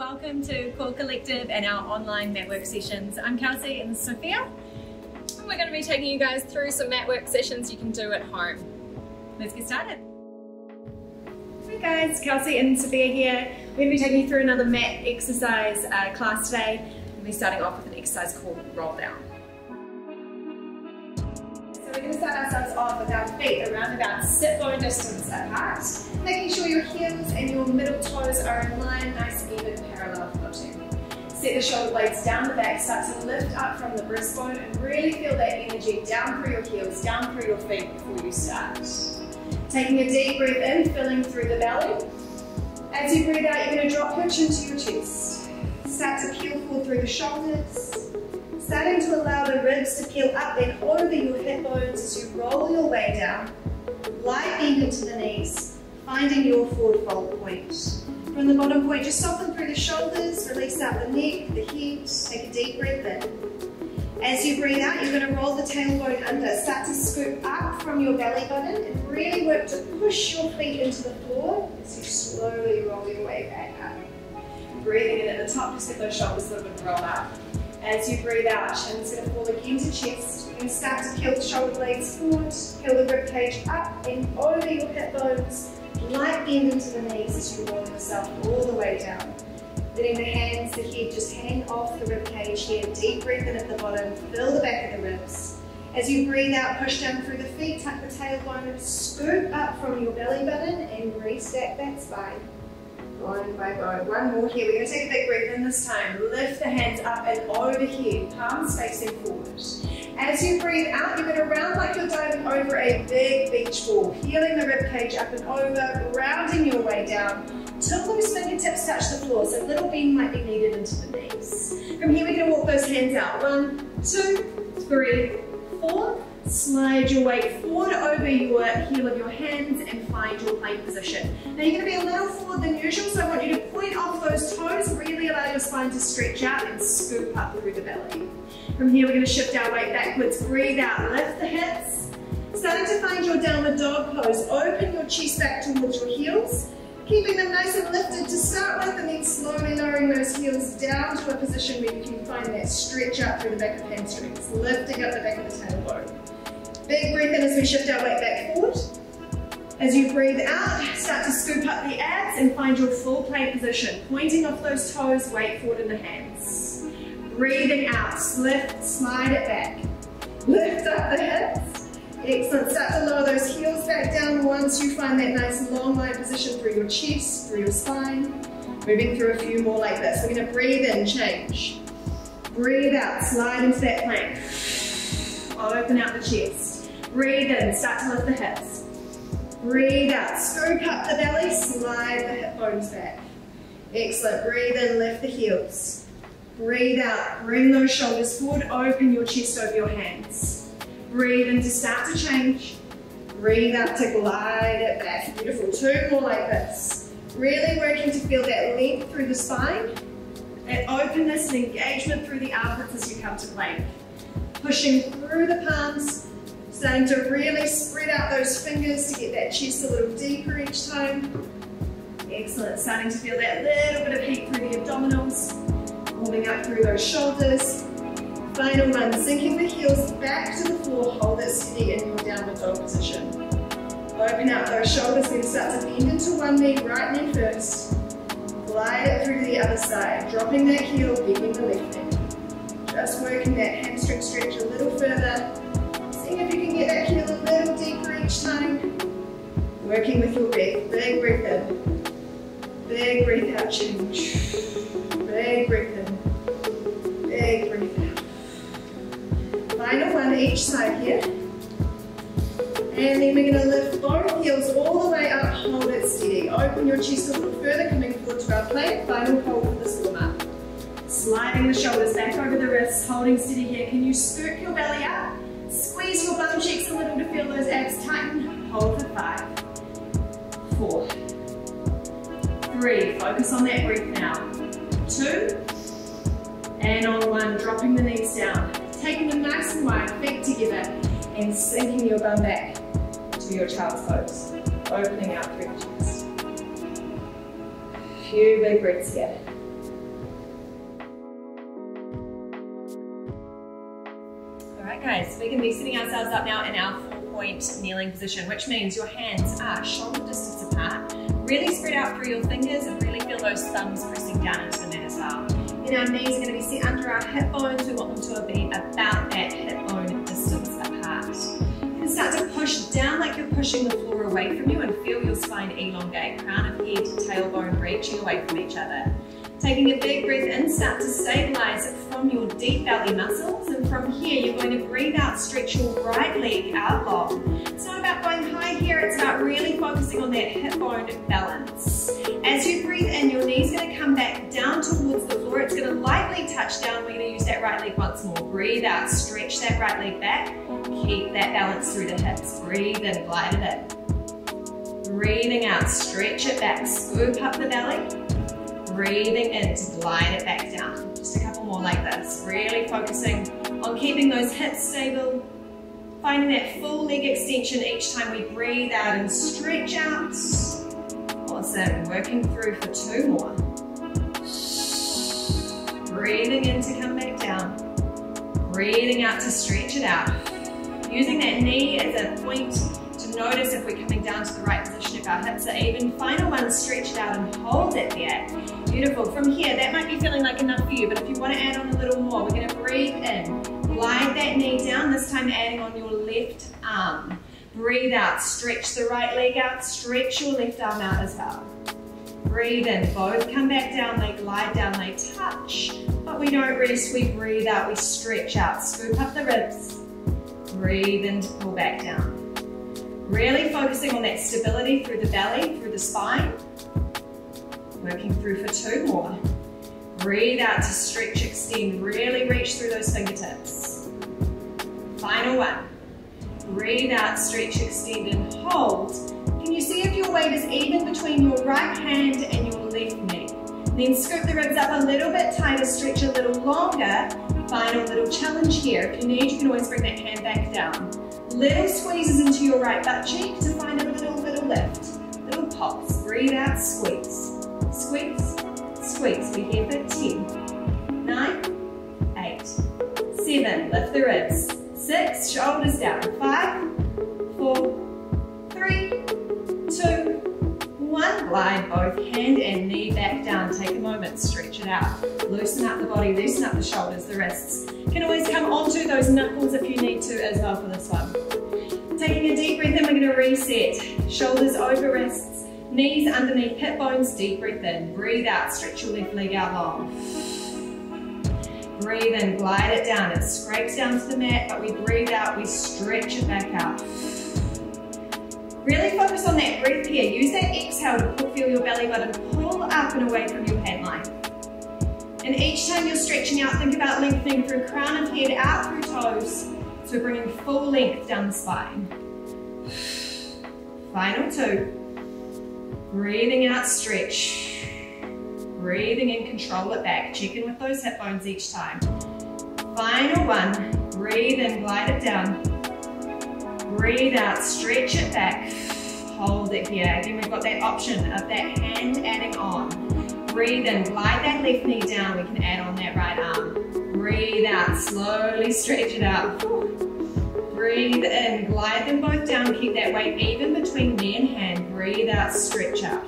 Welcome to Core Collective and our online MatWork sessions. I'm Kelsey and Sophia. And we're going to be taking you guys through some MatWork sessions you can do at home. Let's get started. Hey guys, Kelsey and Sophia here. We're going to be taking you through another mat exercise uh, class today. We'll be starting off with an exercise called roll down. So we're going to start ourselves off with our feet around about sit bone distance apart, making sure your heels and your middle toes are in line, nice and even footing. Set the shoulder blades down the back, start to lift up from the breastbone and really feel that energy down through your heels, down through your feet before you start. Taking a deep breath in, filling through the belly. As you breathe out, you're going to drop your chin to your chest. Start to peel forward through the shoulders, Starting to allow the ribs to peel up then over your hip bones as you roll your way down. Light bend into the knees, finding your forward fold point. From the bottom point, just soften through the shoulders, release out the neck, the hips, take a deep breath in. As you breathe out, you're going to roll the tailbone under. Start to scoop up from your belly button and really work to push your feet into the floor as you slowly roll your way back up. Breathing in at the top, just get those shoulders a little bit roll out. As you breathe out, chin's going to fall again to chest. To start to peel the shoulder blades forward, peel the rib cage up and over your hip bones. Light bend into the knees as you roll yourself all the way down. Letting the hands, the head just hang off the rib cage here. Deep breath in at the bottom, fill the back of the ribs. As you breathe out, push down through the feet, tuck the tailbone, scoop up from your belly button and restack that spine bone by bone. One more here. We're going to take a big breath in this time. Lift the hands up and overhead, palms facing forward. As you breathe out, you're going to round like you're diving over a big beach ball, peeling the rib cage up and over, rounding your way down till those fingertips touch the floor. So a little bend might be needed into the knees. From here, we're going to walk those hands out. One, two, three, four, Slide your weight forward over your heel of your hands and find your plank position. Now you're going to be a little forward than usual, so I want you to point off those toes, really allow your spine to stretch out and scoop up through the belly. From here, we're going to shift our weight backwards, breathe out, lift the hips. Starting to find your downward dog pose. Open your chest back towards your heels, keeping them nice and lifted to start with, and then slowly lowering those heels down to a position where you can find that stretch out through the back of the hamstrings, lifting up the back of the tailbone. Big breath in as we shift our weight back forward. As you breathe out, start to scoop up the abs and find your full plank position. Pointing off those toes, weight forward in the hands. Breathing out, lift, slide it back. Lift up the hips. Excellent, start to lower those heels back down once you find that nice long line position through your chest, through your spine. Moving through a few more like this. We're gonna breathe in, change. Breathe out, slide into that plank. Open out the chest. Breathe in, start to lift the hips. Breathe out, scoop up the belly, slide the hip bones back. Excellent, breathe in, lift the heels. Breathe out, bring those shoulders forward, open your chest over your hands. Breathe in to start to change. Breathe out to glide it back. Beautiful, two more like this. Really working to feel that length through the spine, that openness and engagement through the armpits as you come to plank. Pushing through the palms, Starting to really spread out those fingers to get that chest a little deeper each time. Excellent, starting to feel that little bit of heat through the abdominals. Warming up through those shoulders. Final one, sinking the heels back to the floor, hold it steady in your downward dog position. Open out those shoulders, then start to bend into one knee, right knee first. Glide it through to the other side, dropping that heel, bending the left knee. Just working that hamstring stretch a little further, Seeing if you can get that heel a little deeper each time. Working with your breath. Big breath in. Big breath out, change. Big breath in. Big breath out. Final one each side here. And then we're going to lift both heels all the way up, hold it steady. Open your chest a little further, coming forward to our plank. Final hold for this warm up. Sliding the shoulders back over the wrists, holding steady here. Can you scoop your belly up? Squeeze your bum cheeks a little to feel those abs tighten. Hold for five, four, three. Focus on that breath now two, and on one, dropping the knees down, taking them nice and wide, feet together, and sinking your bum back to your child's pose, opening out through the chest. A few big breaths here. All right, guys, We can be sitting ourselves up now in our four-point kneeling position, which means your hands are shoulder distance apart, really spread out through your fingers and really feel those thumbs pressing down into the our knees are gonna be set under our hip bones. We want them to be about that hip bone distance apart. You can start to push down like you're pushing the floor away from you and feel your spine elongate, crown of head to tailbone reaching away from each other. Taking a big breath in, start to stabilize it from your deep belly muscles. And from here, you're going to breathe out, stretch your right leg out long. It's not about going high here, it's about really focusing on that hip bone balance. As you breathe in, your knee's gonna come back down towards the floor. It's gonna lightly touch down. We're gonna use that right leg once more. Breathe out, stretch that right leg back. Keep that balance through the hips. Breathe in, glide it in. Breathing out, stretch it back, scoop up the belly breathing in to glide it back down. Just a couple more like this. Really focusing on keeping those hips stable. Finding that full leg extension each time we breathe out and stretch out. Awesome, working through for two more. Breathing in to come back down. Breathing out to stretch it out. Using that knee as a point to notice if we're coming down to the right position, if our hips are even. Final one, stretch it out and hold it there. Beautiful. From here, that might be feeling like enough for you, but if you want to add on a little more, we're going to breathe in. Glide that knee down, this time adding on your left arm. Breathe out, stretch the right leg out, stretch your left arm out as well. Breathe in, both come back down, they glide down, they touch. But we don't rest, we breathe out, we stretch out, scoop up the ribs. Breathe in to pull back down. Really focusing on that stability through the belly, through the spine. Working through for two more. Breathe out to stretch, extend. Really reach through those fingertips. Final one. Breathe out, stretch, extend, and hold. Can you see if your weight is even between your right hand and your left knee? Then scoop the ribs up a little bit tighter, stretch a little longer. Final little challenge here. If you need, you can always bring that hand back down. Little squeezes into your right butt cheek to find a little, little lift. Little pops. Breathe out, squeeze. Squeeze, squeeze. We're here for 10, 9, 8, 7. Lift the ribs. 6, shoulders down. 5, hand and knee back down. Take a moment, stretch it out. Loosen up the body, loosen up the shoulders, the wrists. You can always come onto those knuckles if you need to as well for this one. Taking a deep breath in, we're gonna reset. Shoulders over wrists, knees underneath hip bones, deep breath in. Breathe out, stretch your left leg out long. Breathe in, glide it down. It scrapes down to the mat, but we breathe out, we stretch it back out. Really focus on that breath here. Use that exhale to feel your belly button pull up and away from your pant. And each time you're stretching out, think about lengthening through crown of head, out through toes. So bringing full length down the spine. Final two. Breathing out, stretch. Breathing in, control it back. Check in with those hip bones each time. Final one. Breathe in, glide it down. Breathe out, stretch it back. Hold it here. Again, we've got that option of that hand adding on. Breathe in, glide that left knee down. We can add on that right arm. Breathe out, slowly stretch it out. Breathe in, glide them both down. Keep that weight even between knee and hand. Breathe out, stretch out.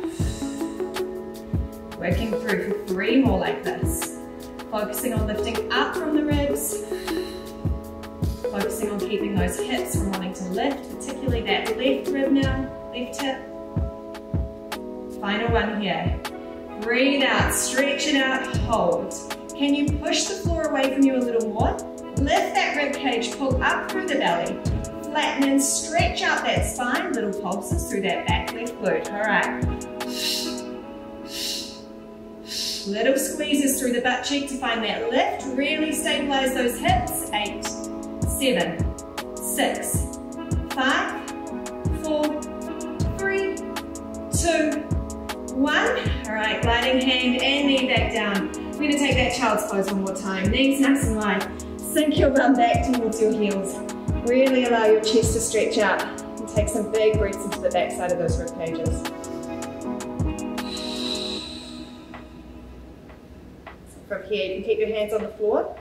Working through for three more like this. Focusing on lifting up from the ribs keeping those hips from wanting to lift, particularly that left rib now, left hip. Final one here. Breathe out, stretch it out, hold. Can you push the floor away from you a little more? Lift that rib cage, pull up through the belly. Flatten and stretch out that spine, little pulses through that back left glute. All right. Little squeezes through the butt cheek to find that lift. Really stabilize those hips. Eight, seven, six, five, four, three, two, one. All right, gliding hand and knee back down. We're gonna take that child's pose one more time. Knees nice and wide. Sink your bum back towards your heels. Really allow your chest to stretch out and take some big breaths into the back side of those rib cages. From here, you can keep your hands on the floor.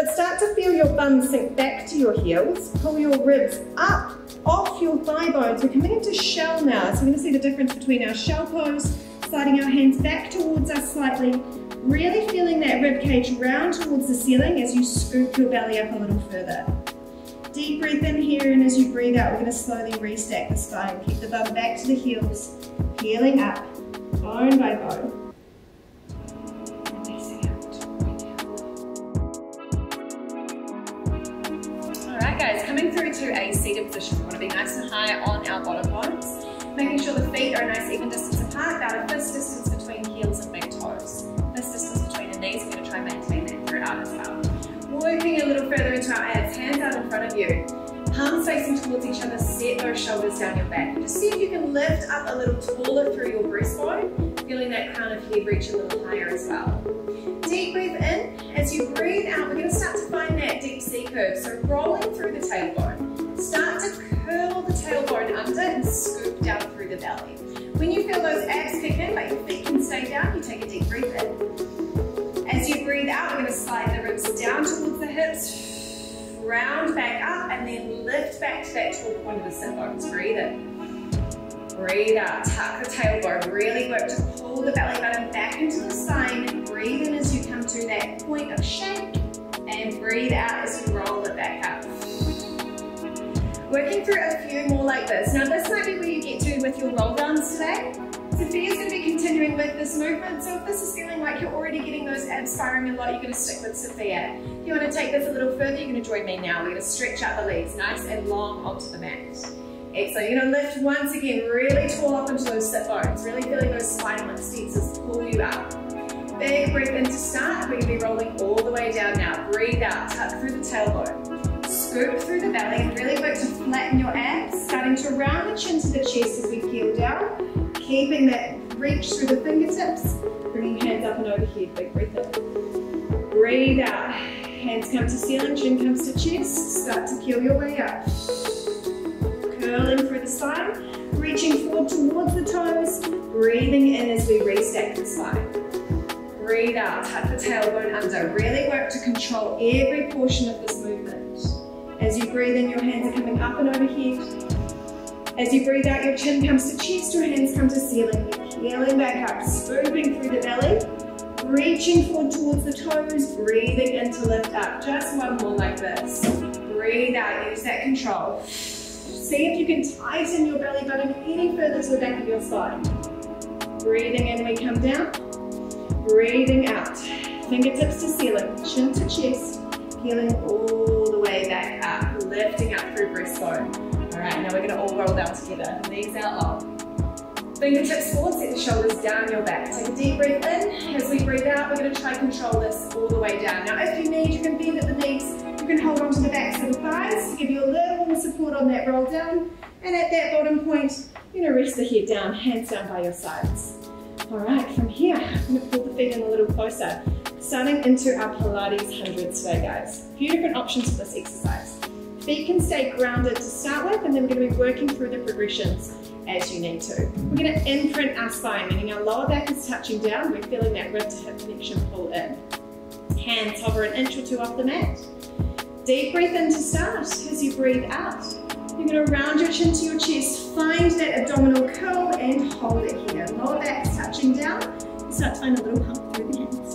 But start to feel your bum sink back to your heels. Pull your ribs up off your thigh bones. We're coming into shell now. So we're gonna see the difference between our shell pose, sliding our hands back towards us slightly, really feeling that rib cage round towards the ceiling as you scoop your belly up a little further. Deep breath in here, and as you breathe out, we're gonna slowly restack the spine. Keep the bum back to the heels, peeling up, bone by bone. Coming through to a seated position. We want to be nice and high on our bottom bones, making sure the feet are a nice even distance apart, about a fist distance between heels and big toes. Fist distance between the knees, we're going to try and maintain that throughout as well. Working a little further into our abs, hands out in front of you. Palms facing towards each other, set those shoulders down your back. Just see if you can lift up a little taller through your breastbone, feeling that crown of head reach a little higher as well. Deep breath in. As you breathe out, we're going to start to find that deep C curve. So rolling through the tailbone. Scoop down through the belly. When you feel those abs kick in, but your feet can stay down, you take a deep breath in. As you breathe out, we're going to slide the ribs down towards the hips, round back up, and then lift back to that tall point of the sit bones. Breathe in. Breathe out, tuck the tailbone. Really work to pull the belly button back into the spine. Breathe in as you come to that point of shake and breathe out as you roll it back up. Working through a few more like this. Now this might be where you get to with your roll downs today. Sophia's going to be continuing with this movement, so if this is feeling like you're already getting those abs firing a lot, you're going to stick with Sophia. If you want to take this a little further, you're going to join me now. We're going to stretch out the legs nice and long onto the mat. Excellent. You're going to lift once again, really tall up into those sit bones, really feeling those spinal extensors pull you up. Big breath in to start. We're going to be rolling all the way down now. Breathe out, tuck through the tailbone. Scoop through the belly and really work to flatten your abs, starting to round the chin to the chest as we peel down, keeping that reach through the fingertips, bringing hands up and overhead. Big breath in. Breathe out. Hands come to ceiling, chin comes to chest. Start to peel your way up curling through the spine, reaching forward towards the toes, breathing in as we restack the spine. Breathe out, tuck the tailbone under. Really work to control every portion of this movement. As you breathe in, your hands are coming up and overhead. As you breathe out, your chin comes to chest, your hands come to ceiling. Peeling back up, swooping through the belly, reaching forward towards the toes, breathing in to lift up. Just one more like this. Breathe out, use that control. See if you can tighten your belly button any further to the back of your spine. Breathing in, we come down. Breathing out. Fingertips to ceiling, chin to chest, peeling all lifting up through breastbone. All right, now we're gonna all roll down together. Knees out long. Fingertips forward, set the shoulders down your back. Take a deep breath in. As we breathe out, we're gonna try and control this all the way down. Now, if you need, you can bend at the knees You can hold onto the backs of the thighs to give you a little more support on that roll down. And at that bottom point, you're gonna rest the head down, hands down by your sides. All right, from here, I'm gonna pull the feet in a little closer. Starting into our Pilates 100 today, guys. A few different options for this exercise. Feet can stay grounded to start with, and then we're gonna be working through the progressions as you need to. We're gonna imprint our spine, meaning our lower back is touching down. We're feeling that rib to hip connection pull in. Hands hover an inch or two off the mat. Deep breath in to start as you breathe out. You're going to round your chin to your chest, find that abdominal curl and hold it here. Lower back touching down. Start to find a little pump through the hands.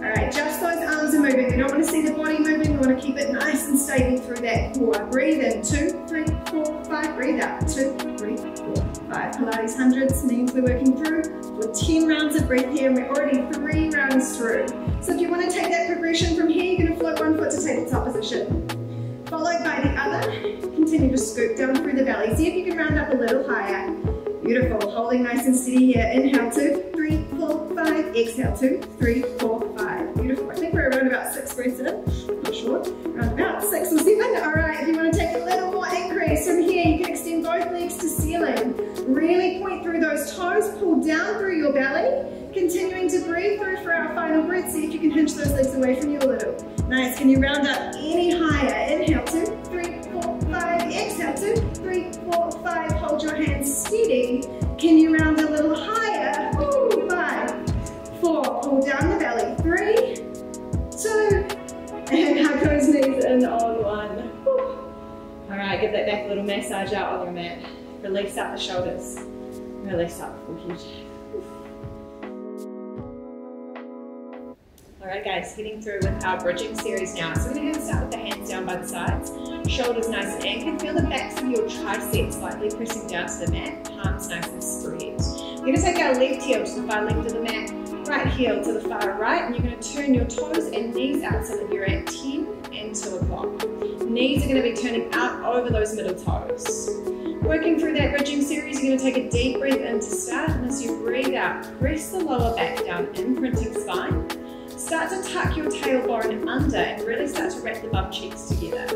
All right, just those arms are moving. We don't want to see the body moving. We want to keep it nice and stable through that core. Breathe in, two, three, four, five. Breathe out, two, three, four, five. Pilates hundreds means we're working through. We're 10 rounds of breath here and we're already three rounds through. So if you want to take that progression from here, you're going to float one foot to tabletop position. Followed by the other. Continue to scoop down through the belly. See if you can round up a little higher. Beautiful. Holding nice and steady here. Inhale, two, three, four, five. Exhale, two, three, four, five. Beautiful. I think we're around about six breaths in. Not sure. Around about six or seven. All right. If you want to take a little more increase from here, you can extend both legs to ceiling. Really point through those toes. Pull down through your belly. Continuing to breathe through for our final breath. See if you can hinge those legs away from you a little. Nice. Can you round up any higher? Inhale, two, a little massage out on your mat. Release out the shoulders. Release out the forehead. All right, guys, heading through with our bridging series now. So we're going to start with the hands down by the sides, shoulders nice and anchored. Feel the backs of your triceps slightly pressing down to the mat, palms nice and spread. We're going to take our left heel to the far left of the mat, right heel to the far right, and you're going to turn your toes and knees out so that you're at 10 and 2 o'clock. Knees are going to be turning out over those middle toes. Working through that bridging series, you're going to take a deep breath in to start, and as you breathe out, press the lower back down, imprinting spine. Start to tuck your tailbone under and really start to wrap the bum cheeks together.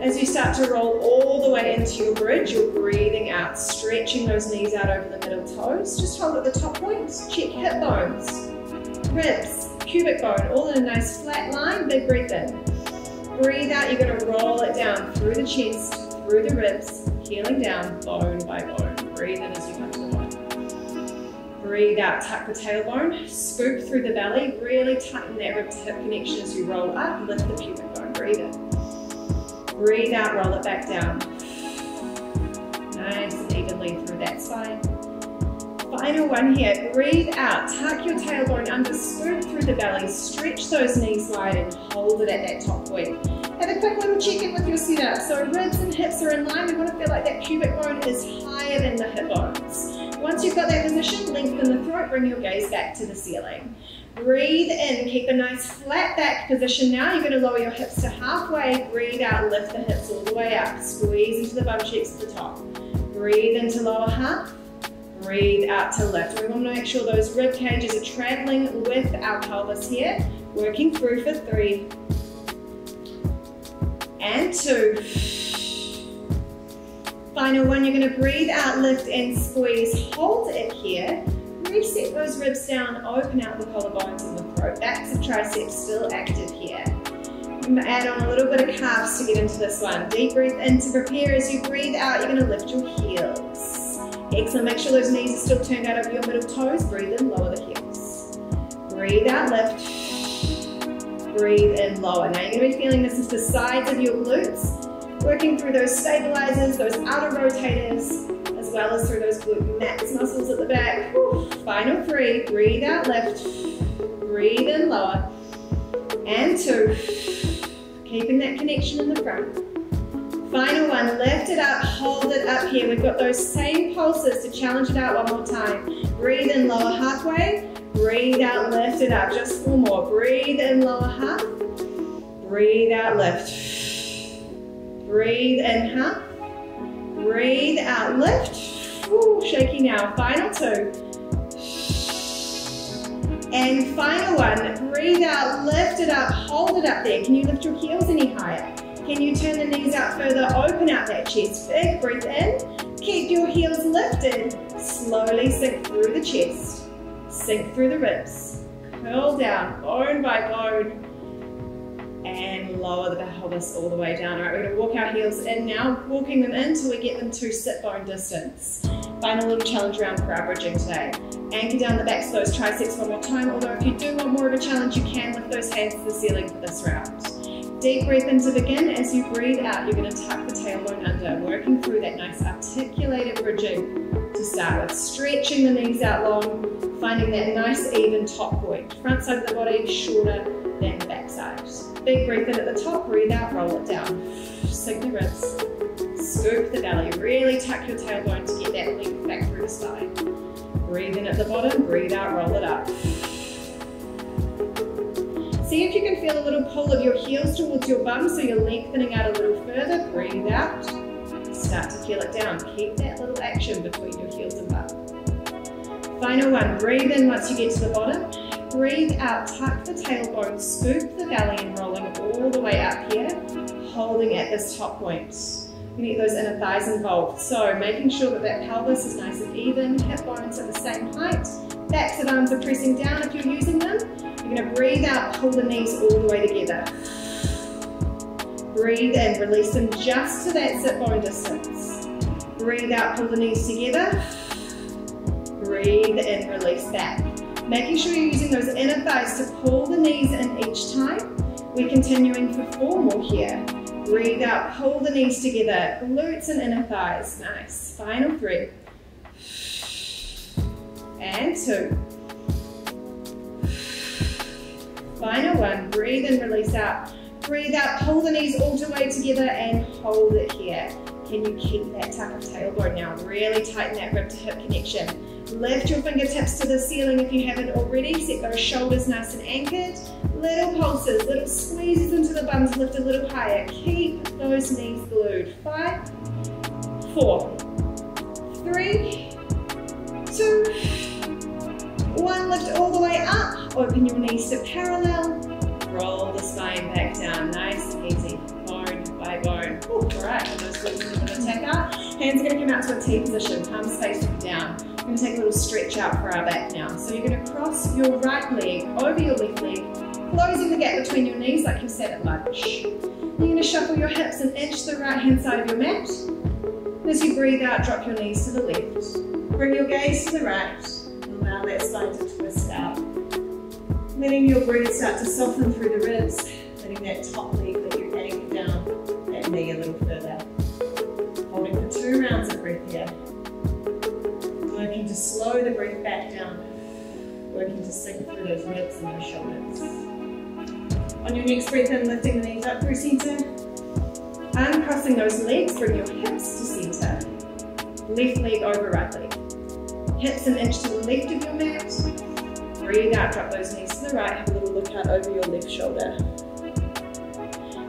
As you start to roll all the way into your bridge, you're breathing out, stretching those knees out over the middle toes. Just hold at the top points, check hip bones, ribs, pubic bone, all in a nice flat line, big breath in. Breathe out, you're gonna roll it down through the chest, through the ribs, healing down bone by bone. Breathe in as you come to the bottom. Breathe out, tuck the tailbone, scoop through the belly, really tighten that rib to hip connection as you roll up, lift the pubic bone, breathe in. Breathe out, roll it back down. Nice and evenly through that spine. Final one here, breathe out, tuck your tailbone under, scoop through the belly, stretch those knees wide and hold it at that top point. Have a quick little check in with your setup. So ribs and hips are in line. We want to feel like that pubic bone is higher than the hip bones. Once you've got that position, lengthen the throat, bring your gaze back to the ceiling. Breathe in, keep a nice flat back position now. You're going to lower your hips to halfway. Breathe out, lift the hips all the way up. Squeeze into the bum cheeks at the top. Breathe into lower half. Breathe out to lift. We want to make sure those rib cages are traveling with our pelvis here. Working through for three, and two. Final one, you're gonna breathe out, lift and squeeze. Hold it here. Reset those ribs down, open out the collarbones and the throat. Backs of triceps still active here. Add on a little bit of calves to get into this one. Deep breath in to prepare. As you breathe out, you're gonna lift your heels. Excellent, make sure those knees are still turned out over your middle toes. Breathe in, lower the hips. Breathe out, lift breathe in lower. Now you're going to be feeling this is the sides of your glutes, working through those stabilizers, those outer rotators, as well as through those glute max muscles at the back. Final three, breathe out, lift, breathe in lower, and two, keeping that connection in the front. Final one, lift it up, hold it up here. We've got those same pulses to challenge it out one more time. Breathe in lower halfway, Breathe out, lift it up. Just four more. Breathe in, lower half. Breathe out, lift. Breathe in, half. Breathe out, lift. Ooh, now. Final two. And final one. Breathe out, lift it up, hold it up there. Can you lift your heels any higher? Can you turn the knees out further? Open out that chest. Big breath in. Keep your heels lifted. Slowly sink through the chest sink through the ribs, curl down, bone by bone, and lower the pelvis all the way down. All right, we're gonna walk our heels in now, walking them in till we get them to sit bone distance. Find a little challenge round for our bridging today. Anchor down the backs of those triceps one more time, although if you do want more of a challenge, you can lift those hands to the ceiling for this round. Deep breath in to begin. As you breathe out, you're going to tuck the tailbone under, working through that nice articulated bridging to start with. Stretching the knees out long, finding that nice even top point. Front side of the body shorter than the back side. Big breath in at the top, breathe out, roll it down. Sink the ribs, scoop the belly. Really tuck your tailbone to get that length back through the spine. Breathe in at the bottom, breathe out, roll it up. See if you can feel a little pull of your heels towards your bum so you're lengthening out a little further. Breathe out. Start to feel it down. Keep that little action between your heels and bum. Final one. Breathe in once you get to the bottom. Breathe out. Tuck the tailbone. Scoop the belly and rolling all the way up here. Holding at this top point. You need those inner thighs involved. So making sure that that pelvis is nice and even. Hip bones at the same height. Backs of arms are pressing down if you're using them. You're to breathe out, pull the knees all the way together. Breathe in, release them just to that sit bone distance. Breathe out, pull the knees together. Breathe in, release back. Making sure you're using those inner thighs to pull the knees in each time. We're continuing for four more here. Breathe out, pull the knees together, glutes and inner thighs. Nice. Final three. And two. Final one. Breathe in, release out. Breathe out, pull the knees all the way together and hold it here. Can you keep that tuck of tailbone now? Really tighten that rib to hip connection. Lift your fingertips to the ceiling if you haven't already. Set those shoulders nice and anchored. Little pulses, little squeezes into the buns, lift a little higher. Keep those knees glued. Five, four, three, two, one. Lift all the way up. Open your knees to parallel. Roll the spine back down, nice and easy, bone by bone. Ooh, all right, and those glutes are gonna take out. Hands are gonna come out to a T position, palms facing down. We're gonna take a little stretch out for our back now. So you're gonna cross your right leg over your left leg, closing the gap between your knees like you sat at lunch. You're gonna shuffle your hips and inch the right hand side of your mat. As you breathe out, drop your knees to the left. Bring your gaze to the right. Allow that spine to twist out. Letting your breath start to soften through the ribs, letting that top leg that you're anchor down that knee a little further. Holding for two rounds of breath here. Working to slow the breath back down. Working to sink through those ribs and those shoulders. On your next breath in, lifting the knees up through center. Uncrossing those legs, bring your hips to center. Left leg over right leg. Hips an inch to the left of your mat Breathe out, drop those knees to the right, have a little look out over your left shoulder.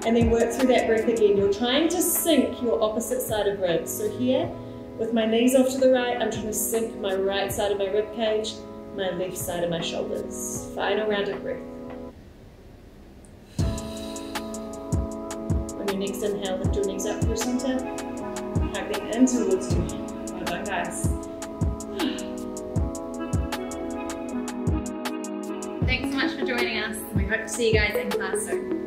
And then work through that breath again. You're trying to sink your opposite side of ribs. So here, with my knees off to the right, I'm trying to sink my right side of my rib cage, my left side of my shoulders. Final round of breath. On your next inhale, lift your knees up through center. Hug them in towards you. Well done, guys. Joining us. We hope to see you guys in class soon.